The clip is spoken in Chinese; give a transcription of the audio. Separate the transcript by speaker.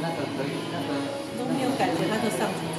Speaker 1: 那个可以，那个
Speaker 2: 都没有感觉，那个上去。